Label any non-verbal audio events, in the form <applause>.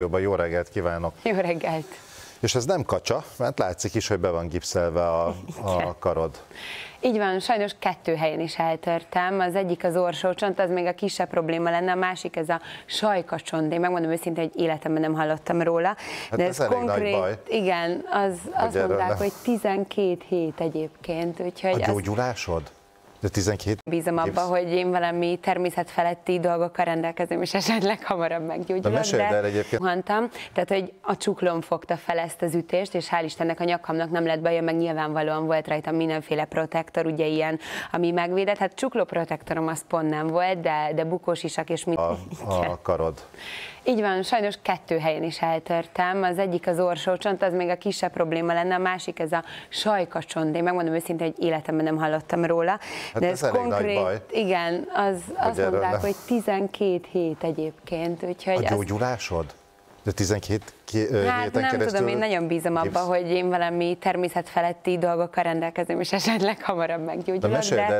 Jobban jó reggelt kívánok! Jó reggelt! És ez nem kacsa, mert látszik is, hogy be van gipszelve a, a karod. Így van, sajnos kettő helyen is eltörtem. Az egyik az orsócsont, az még a kisebb probléma lenne, a másik ez a sajkacsont. Én megmondom őszintén, hogy életemben nem hallottam róla. Hát ez elég nagy baj. Igen, az, azt mondták, hogy 12 hét egyébként. Úgyhogy a gyógyulásod? Az... De 12 Bízom abba, hogy én valami természetfeletti dolgokkal rendelkezem, és esetleg hamarabb meggyógyulok. De, de el egyébként. Mondtam, tehát, hogy a csuklom fogta fel ezt az ütést, és hál' Istennek a nyakamnak nem lett baja, meg nyilvánvalóan volt rajta mindenféle protektor, ugye ilyen, ami megvédett. Hát csuklóprotektorom az pont nem volt, de, de bukós isak és mind. A, <laughs> a karod. Így van, sajnos kettő helyen is eltörtem. Az egyik az orsócsont, az még a kisebb probléma lenne, a másik ez a sajkacsont. Én megmondom őszintén, hogy életemben nem hallottam róla. Hát de ez, ez konkrét, baj. igen, az, azt mondták, ne... hogy 12 hét egyébként. Úgyhogy a gyógyulásod? De 12 hát héten nem keresztül tudom, én nagyon bízom abba, hogy én valami természetfeletti dolgokkal rendelkezem, és esetleg hamarabb meggyógyulok. De, de...